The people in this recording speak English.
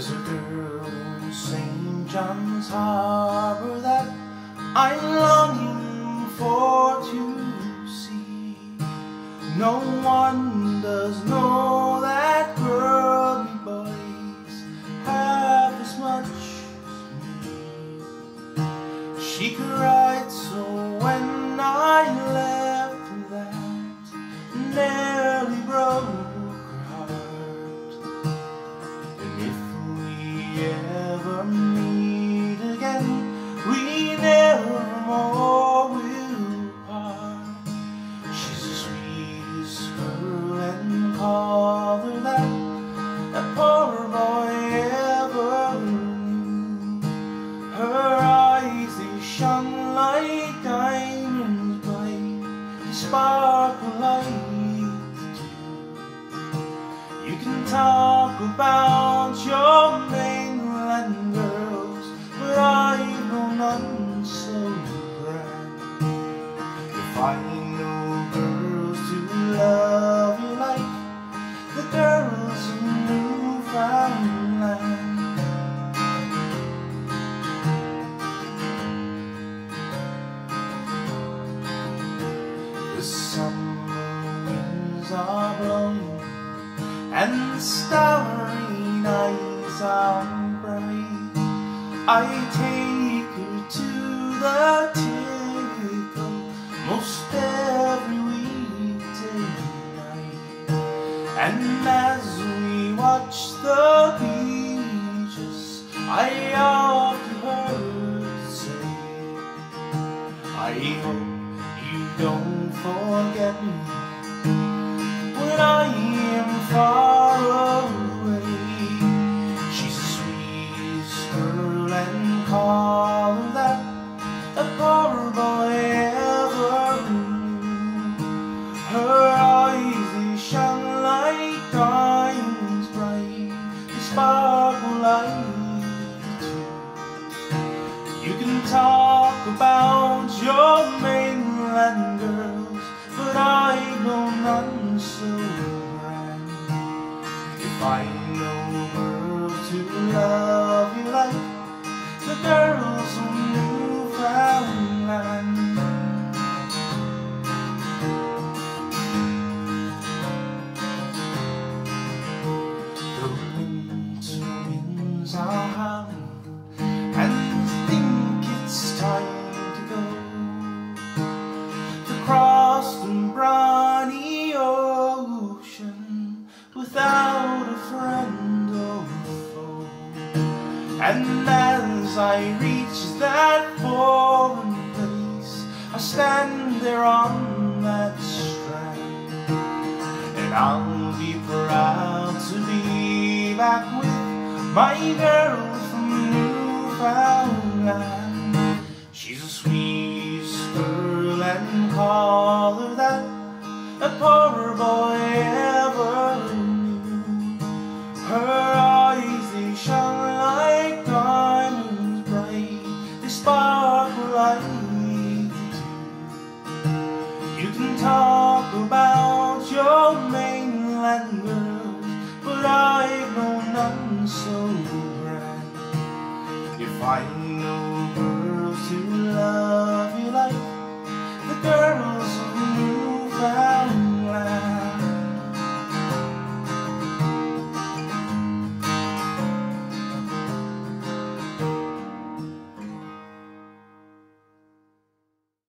There's a girl in St. John's Harbor that I'm longing for to see. No one does know that girl, boys, half as much as me. She could ever meet again, we never more will part. She's the sweetest girl and color that a poor boy ever knew. Her eyes they shone like diamonds bright, they sparkle like the. You can talk about and the starry nights are bright. I take her to the tickle most every weekday night, and as we watch the beaches, I often heard say, I hope you don't forget me sparkle. You can talk about your mainland girls, but I know none so grand. If I know girls who love And as I reach that foreign place, I stand there on that strand, and I'll be proud to be back with my girl from Newfoundland. polite. You can talk about your mainland girls, but I know none so grand. You find no girls to love.